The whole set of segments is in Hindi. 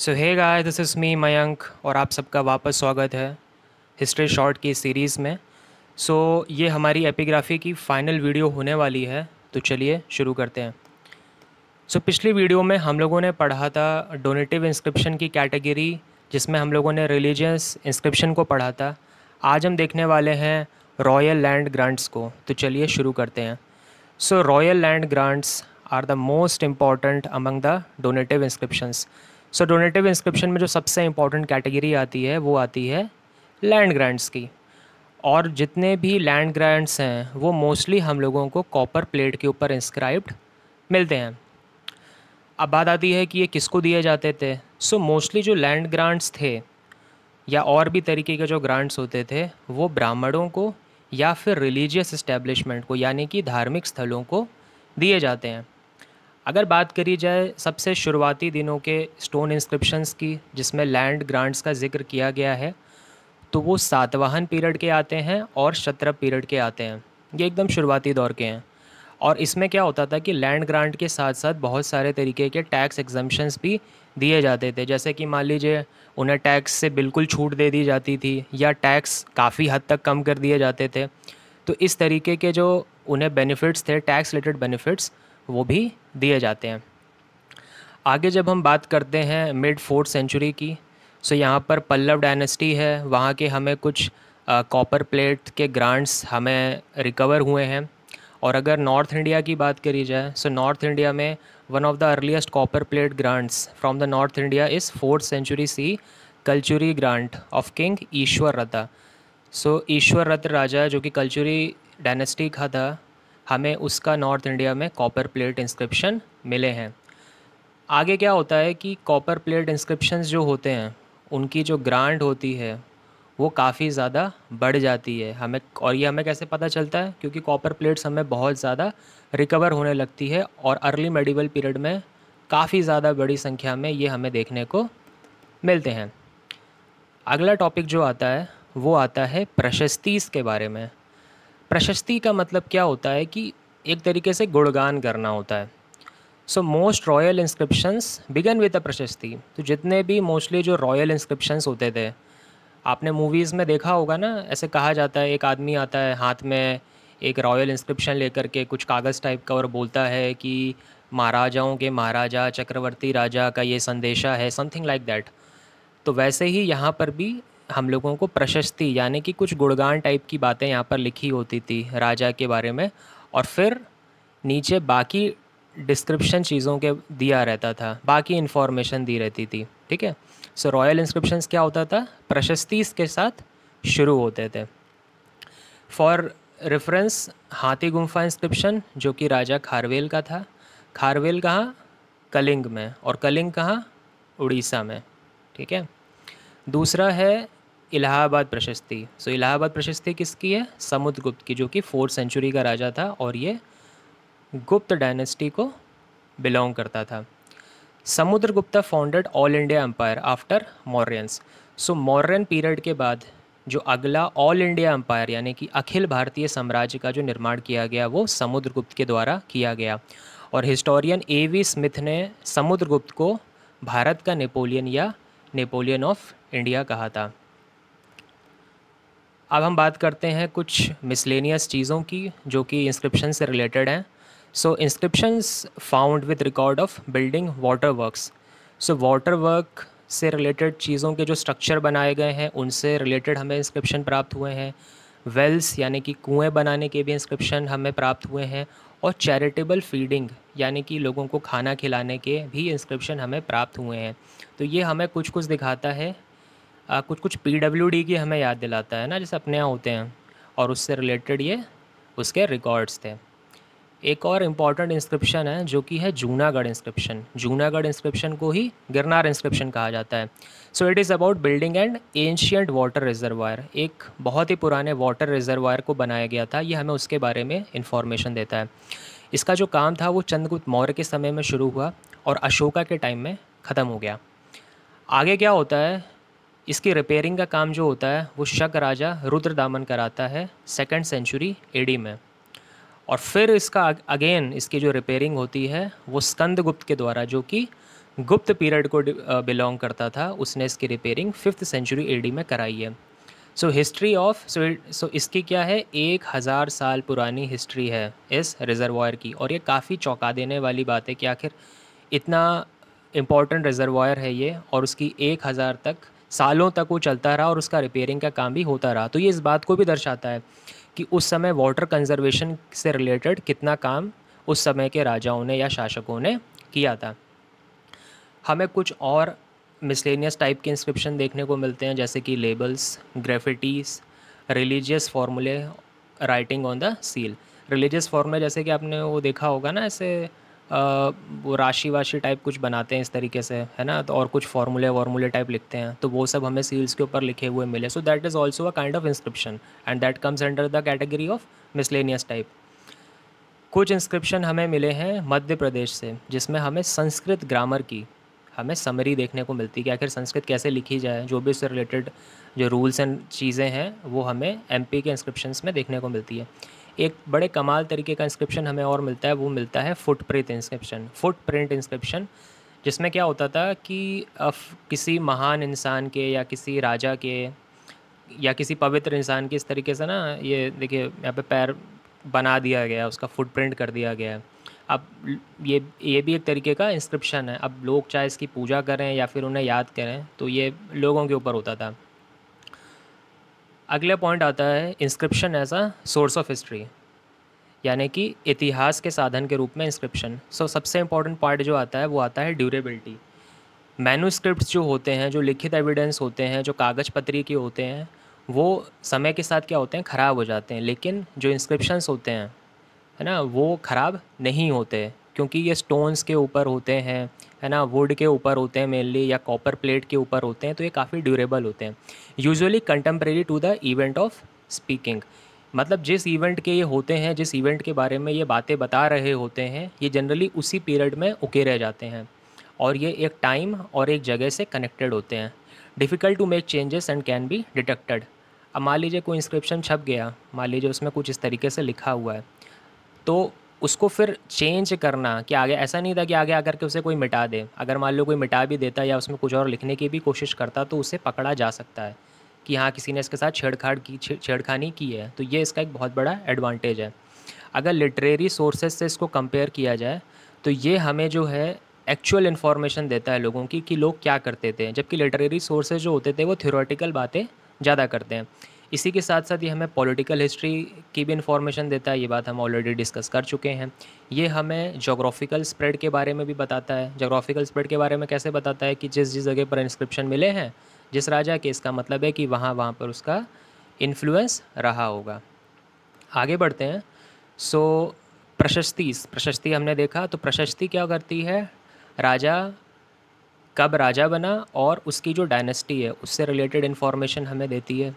So hey guys this is me Mayank और आप सबका वापस स्वागत है हिस्ट्री शॉर्ट की सीरीज़ में। सो so, ये हमारी एपिग्राफी की फ़ाइनल वीडियो होने वाली है तो चलिए शुरू करते हैं। सो so, पिछली वीडियो में हम लोगों ने पढ़ा था डोनेटिव इंस्क्रिप्शन की कैटेगरी जिसमें हम लोगों ने रिलीजियस इंस्क्रिप्शन को पढ़ा था। आज हम देखने वाले हैं रॉयल लैंड ग्रांट्स को तो चलिए शुरू करते हैं। So royal land grants are the most important among the donative inscriptions so donative inscription में जो सबसे इंपॉर्टेंट कैटेगरी आती है वो आती है लैंड ग्रांट्स की। और जितने भी लैंड ग्रांट्स हैं वो मोस्टली हम लोगों को कॉपर प्लेट के ऊपर इंस्क्राइब्ड मिलते हैं। अब बात आती है कि ये किसको दिए जाते थे? सो so, मोस्टली जो लैंड ग्रांट्स थे या और भी तरीके के जो ग्रांट्स होते थे वो ब्राह्मणों को या फिर रिलीजियस इस्टेब्लिशमेंट को यानी कि धार्मिक स्थलों को दिए जाते हैं। अगर बात करी जाए सबसे शुरुआती दिनों के स्टोन इंस्क्रिप्शंस की, जिसमें लैंड ग्रांट्स का ज़िक्र किया गया है तो वो सातवाहन पीरियड के आते हैं और शत्रप पीरियड के आते हैं। ये एकदम शुरुआती दौर के हैं। और इसमें क्या होता था कि लैंड ग्रांट के साथ साथ बहुत सारे तरीके के टैक्स एग्जामेशंस भी दिए जाते थे। जैसे कि मान लीजिए, उन्हें टैक्स से बिल्कुल छूट दे दी जाती थी या टैक्स काफ़ी हद तक कम कर दिए जाते थे। तो इस तरीके के जो उन्हें बेनिफिट्स थे टैक्स रिलेटेड बेनिफिट्स वो भी दिए जाते हैं। आगे जब हम बात करते हैं मिड फोर्थ सेंचुरी की सो यहाँ पर पल्लव डायनेस्टी है, वहाँ के हमें कुछ कॉपर प्लेट के ग्रांट्स हमें रिकवर हुए हैं। और अगर नॉर्थ इंडिया की बात करी जाए सो नॉर्थ इंडिया में one of the earliest copper plate grants from the north India is fourth century C Kalachuri grant of king Ishwararatha so Ishwar रथ राजा जो कि कल्चुरी डायनेस्टी का था हमें उसका नॉर्थ इंडिया में कॉपर प्लेट इंस्क्रिप्शन मिले हैं। आगे क्या होता है कि कॉपर प्लेट इंस्क्रिप्शंस जो होते हैं, उनकी जो ग्रांड होती है, वो काफ़ी ज़्यादा बढ़ जाती है। हमें, और ये हमें कैसे पता चलता है? क्योंकि कॉपर प्लेट्स हमें बहुत ज़्यादा रिकवर होने लगती है और अर्ली मेडिवल पीरियड में काफ़ी ज़्यादा बड़ी संख्या में ये हमें देखने को मिलते हैं। अगला टॉपिक जो आता है, वो आता है प्रशस्तीस के बारे में। प्रशस्ति का मतलब क्या होता है कि एक तरीके से गुणगान करना होता है। So most royal inscriptions begin with a prashasti. तो जितने भी मोस्टली जो रॉयल इंस्क्रिप्शंस होते थे, आपने मूवीज़ में देखा होगा ना, ऐसे कहा जाता है, एक आदमी आता है हाथ में एक रॉयल इंस्क्रिप्शन लेकर के कुछ कागज़ टाइप का और बोलता है कि, महाराजाओं के महाराजा, चक्रवर्ती राजा का ये संदेशा है समथिंग लाइक दैट तो वैसे ही यहाँ पर भी हम लोगों को प्रशस्ति, यानी कि कुछ गुणगान टाइप की बातें यहाँ पर लिखी होती थी राजा के बारे में, और फिर नीचे बाकी डिस्क्रिप्शन चीज़ों के दिया रहता था, बाकी इन्फॉर्मेशन दी रहती थी, ठीक है? सो रॉयल इंस्क्रिप्शंस क्या होता था? प्रशस्ति के साथ शुरू होते थे। फॉर रेफरेंस हाथी गुम्फा इंस्क्रिप्शन जो कि राजा खारवेल का था। खारवेल कहाँ? कलिंग में, और कलिंग कहाँ? उड़ीसा में, ठीक है? दूसरा है इलाहाबाद प्रशस्ति। सो so, इलाहाबाद प्रशस्ति किसकी है? समुद्रगुप्त की जो कि फोर्थ सेंचुरी का राजा था और ये गुप्त डायनेस्टी को बिलोंग करता था। Samudragupta founded all India empire after Mauryans so Mauryan period के बाद जो अगला ऑल इंडिया एम्पायर यानी कि अखिल भारतीय साम्राज्य का जो निर्माण किया गया वो समुद्रगुप्त के द्वारा किया गया। और हिस्टोरियन ए वी स्मिथ ने समुद्रगुप्त को भारत का नेपोलियन या नेपोलियन ऑफ़ इंडिया कहा था। अब हम बात करते हैं कुछ मिसलेनियस चीज़ों की, जो कि इंस्क्रिप्शन से रिलेटेड हैं। So inscriptions found with record of building water works so water work से रिलेटेड चीज़ों के जो स्ट्रक्चर बनाए गए हैं, उनसे रिलेटेड हमें इंस्क्रिप्शन प्राप्त हुए हैं। वेल्स यानी कि कुएँ बनाने के भी इंस्क्रिप्शन हमें प्राप्त हुए हैं। और चैरिटेबल फीडिंग यानी कि लोगों को खाना खिलाने के भी इंस्क्रिप्शन हमें प्राप्त हुए हैं। तो ये हमें कुछ कुछ दिखाता है आ, कुछ कुछ पी डब्ल्यू डी की हमें याद दिलाता है ना जैसे अपने यहाँ होते हैं और उससे रिलेटेड ये उसके रिकॉर्ड्स थे। एक और इंपॉर्टेंट इंस्क्रिप्शन है जो कि है जूनागढ़ इंस्क्रिप्शन जूनागढ़ इंस्क्रिप्शन को ही गिरनार इंस्क्रिप्शन कहा जाता है। So it is about building and ancient water reservoir एक बहुत ही पुराने वाटर रिजर्वायर को बनाया गया था ये हमें उसके बारे में इंफॉर्मेशन देता है। इसका जो काम था वो चंद्रगुप्त मौर्य के समय में शुरू हुआ और अशोका के टाइम में ख़त्म हो गया। आगे क्या होता है? इसकी रिपेयरिंग का काम जो होता है, वो शक राजा रुद्रदामन कराता है सेकेंड सेंचुरी एडी में। और फिर इसका अगेन इसकी जो रिपेयरिंग होती है, वो स्कंद गुप्त के द्वारा, जो कि गुप्त पीरियड को बिलोंग करता था, उसने इसकी रिपेयरिंग फिफ्थ सेंचुरी एडी में कराई है। सो हिस्ट्री ऑफ़ सो सो इसकी क्या है? एक हज़ार साल पुरानी हिस्ट्री है इस रिज़र्वायर की। और ये काफ़ी चौंका देने वाली बात है कि आखिर इतना इंपॉर्टेंट रिज़र्वायर है ये, और उसकी एक हज़ार तक सालों तक वो चलता रहा और उसका रिपेयरिंग का काम भी होता रहा। तो ये इस बात को भी दर्शाता है कि उस समय वाटर कंजर्वेशन से रिलेटेड कितना काम उस समय के राजाओं ने या शासकों ने किया था। हमें कुछ और मिसलेनियस टाइप के इंस्क्रिप्शन देखने को मिलते हैं, जैसे कि labels graffitis religious formulae writing on the seal religious formulae जैसे कि आपने वो देखा होगा ना, ऐसे वो राशि वाशि टाइप कुछ बनाते हैं इस तरीके से, है ना? तो और कुछ फार्मूले वार्मूले टाइप लिखते हैं। तो वो सब हमें सील्स के ऊपर लिखे हुए मिले। So that is also a kind of inscription and that comes under the category of miscellaneous type कुछ इंस्क्रिप्शन हमें मिले हैं मध्य प्रदेश से, जिसमें हमें संस्कृत ग्रामर की हमें समरी देखने को मिलती है कि आखिर संस्कृत कैसे लिखी जाए, जो भी उससे रिलेटेड जो रूल्स एंड चीज़ें हैं, वो हमें एमपी के इंस्क्रिप्शंस में देखने को मिलती है। एक बड़े कमाल तरीके का इंस्क्रिप्शन हमें और मिलता है, वो मिलता है footprint inscription footprint inscription जिसमें क्या होता था कि किसी महान इंसान के या किसी राजा के या किसी पवित्र इंसान के इस तरीके से ना, ये देखिए, यहाँ पे पैर बना दिया गया, उसका फुटप्रिंट कर दिया गया है। अब ये ये भी एक तरीके का इंस्क्रिप्शन है। अब लोग चाहे इसकी पूजा करें या फिर उन्हें याद करें तो ये लोगों के ऊपर होता था। अगला पॉइंट आता है inscription as a source of history यानी कि इतिहास के साधन के रूप में इंस्क्रिप्शन सो so, सबसे इंपॉर्टेंट पार्ट जो आता है वो आता है ड्यूरेबिलिटी मैनूस्क्रिप्ट जो होते हैं जो लिखित एविडेंस होते हैं जो कागज़ पत्री के होते हैं वो समय के साथ क्या होते हैं? ख़राब हो जाते हैं. लेकिन जो इंस्क्रिप्शंस होते हैं है ना वो ख़राब नहीं होते. क्योंकि ये स्टोन्स के ऊपर होते हैं, है ना? वुड के ऊपर होते हैं मेनली या कॉपर प्लेट के ऊपर होते हैं तो ये काफ़ी ड्यूरेबल होते हैं। Usually contemporary to the event of speaking मतलब जिस इवेंट के ये होते हैं, जिस इवेंट के बारे में ये बातें बता रहे होते हैं, ये जनरली उसी पीरियड में उके रह जाते हैं। और ये एक टाइम और एक जगह से कनेक्टेड होते हैं। Difficult to make changes and can be detected अब मान लीजिए कोई इंस्क्रिप्शन छप गया, मान लीजिए उसमें कुछ इस तरीके से लिखा हुआ है तो उसको फिर चेंज करना कि आगे, ऐसा नहीं था कि आगे आकर के उसे कोई मिटा दे। अगर मान लो कोई मिटा भी देता या उसमें कुछ और लिखने की भी कोशिश करता तो उसे पकड़ा जा सकता है कि हाँ किसी ने इसके साथ छेड़छाड़ की छेड़खानी की है। तो ये इसका एक बहुत बड़ा एडवांटेज है। अगर लिटरेरी सोर्सेज से इसको कंपेयर किया जाए तो ये हमें जो है एक्चुअल इन्फॉर्मेशन देता है लोगों की कि लोग क्या करते थे। जबकि लिटरेरी सोर्सेज जो होते थे, वो थियोरेटिकल बातें ज़्यादा करते हैं। इसी के साथ साथ ये हमें पॉलिटिकल हिस्ट्री की भी इन्फॉर्मेशन देता है, ये बात हम ऑलरेडी डिस्कस कर चुके हैं। ये हमें जोग्राफिकल स्प्रेड के बारे में भी बताता है। जोग्राफिकल स्प्रेड के बारे में कैसे बताता है कि जिस जिस जगह पर इंस्क्रिप्शन मिले हैं, जिस राजा के, इसका मतलब है कि वहाँ वहाँ पर उसका इन्फ्लुएंस रहा होगा। आगे बढ़ते हैं। सो प्रशस्ति प्रशस्ति हमने देखा तो प्रशस्ति क्या करती है? राजा, कब राजा बना और उसकी जो डायनेस्टी है, उससे रिलेटेड इन्फॉर्मेशन हमें देती है।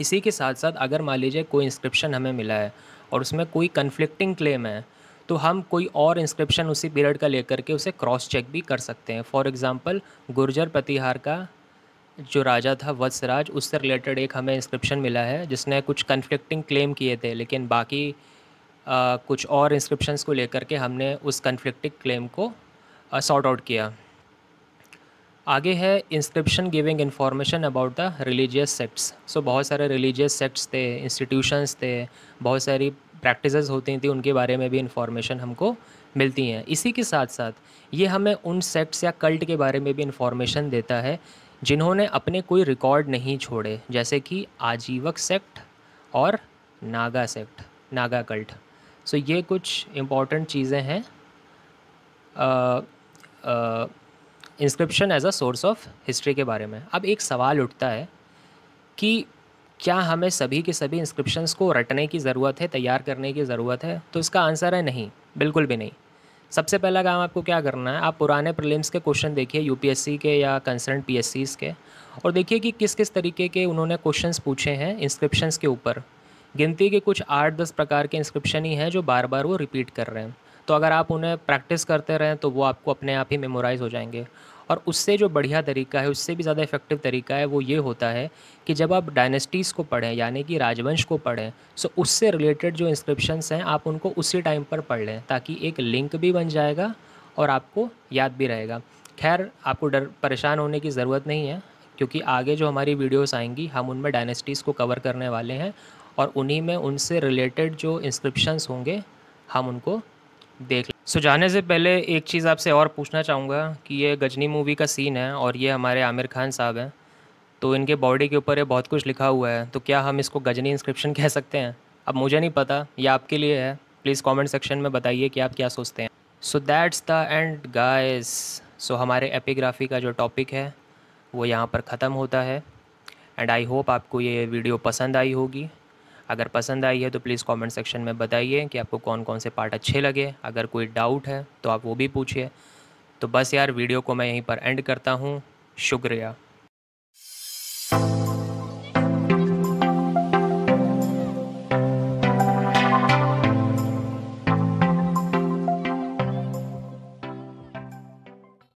इसी के साथ साथ अगर मान लीजिए कोई इंस्क्रिप्शन हमें मिला है और उसमें कोई कन्फ्लिक्टिंग क्लेम है तो हम कोई और इंस्क्रिप्शन उसी पीरियड का लेकर के उसे क्रॉस चेक भी कर सकते हैं। फॉर एग्ज़ाम्पल गुर्जर प्रतिहार का जो राजा था वत्सराज उससे रिलेटेड एक हमें इंस्क्रिप्शन मिला है जिसने कुछ कन्फ्लिक्टिंग क्लेम किए थे लेकिन बाकी आ, कुछ और इंस्क्रिप्शंस को लेकर के हमने उस कन्फ्लिक्टिंग क्लेम को सॉर्ट आउट किया। आगे है inscription giving information about the religious sects so बहुत सारे रिलीजियस सेक्ट्स थे इंस्टीट्यूशंस थे, बहुत सारी प्रैक्टिसेस होती थी, उनके बारे में भी इंफॉर्मेशन हमको मिलती हैं। इसी के साथ साथ ये हमें उन सेक्ट्स या कल्ट के बारे में भी इंफॉर्मेशन देता है, जिन्होंने अपने कोई रिकॉर्ड नहीं छोड़े, जैसे कि आजीवक सेक्ट और Naga sect Naga cult so ये कुछ इंपॉर्टेंट चीज़ें हैं। Inscription as a source of history के बारे में। अब एक सवाल उठता है कि क्या हमें सभी के सभी इंस्क्रिप्शंस को रटने की ज़रूरत है, तैयार करने की ज़रूरत है? तो इसका आंसर है नहीं, बिल्कुल भी नहीं। सबसे पहला काम आपको क्या करना है? आप पुराने प्रीलिम्स के क्वेश्चन देखिए यूपीएससी के या कंसर्न पीएससीज के, और देखिए कि किस किस तरीके के उन्होंने क्वेश्चंस पूछे हैं इंस्क्रिप्शंस के ऊपर। गिनती के कुछ आठ दस प्रकार के इंस्क्रिप्शन ही हैं जो बार बार वो रिपीट कर रहे हैं। तो अगर आप उन्हें प्रैक्टिस करते रहें तो वो आपको अपने आप ही मेमोराइज़ हो जाएँगे। और उससे जो बढ़िया तरीका है, उससे भी ज़्यादा इफ़ेक्टिव तरीका है, वो ये होता है कि जब आप डायनेस्टीज़ को पढ़ें, यानी कि राजवंश को पढ़ें सो उससे रिलेटेड जो इंस्क्रिप्शंस हैं, आप उनको उसी टाइम पर पढ़ लें, ताकि एक लिंक भी बन जाएगा और आपको याद भी रहेगा। खैर, आपको डर, परेशान होने की ज़रूरत नहीं है, क्योंकि आगे जो हमारी वीडियोस आएँगी, हम उनमें डायनेस्टीज़ को कवर करने वाले हैं और उन्हीं में उनसे रिलेटेड जो इंस्क्रिप्शंस होंगे, हम उनको देख सो, जाने से पहले एक चीज़ आपसे और पूछना चाहूँगा कि ये गजनी मूवी का सीन है और ये हमारे आमिर खान साहब हैं। तो इनके बॉडी के ऊपर ये बहुत कुछ लिखा हुआ है। तो क्या हम इसको गजनी इंस्क्रिप्शन कह सकते हैं? अब मुझे नहीं पता, ये आपके लिए है। प्लीज़ कमेंट सेक्शन में बताइए कि आप क्या सोचते हैं। So that's the end guys so हमारे एपिग्राफी का जो टॉपिक है, वो यहाँ पर ख़त्म होता है। एंड आई होप आपको ये वीडियो पसंद आई होगी। अगर पसंद आई है तो प्लीज़ कमेंट सेक्शन में बताइए कि आपको कौन कौन से पार्ट अच्छे लगे। अगर कोई डाउट है तो आप वो भी पूछिए। तो बस यार वीडियो को मैं यहीं पर एंड करता हूँ। शुक्रिया।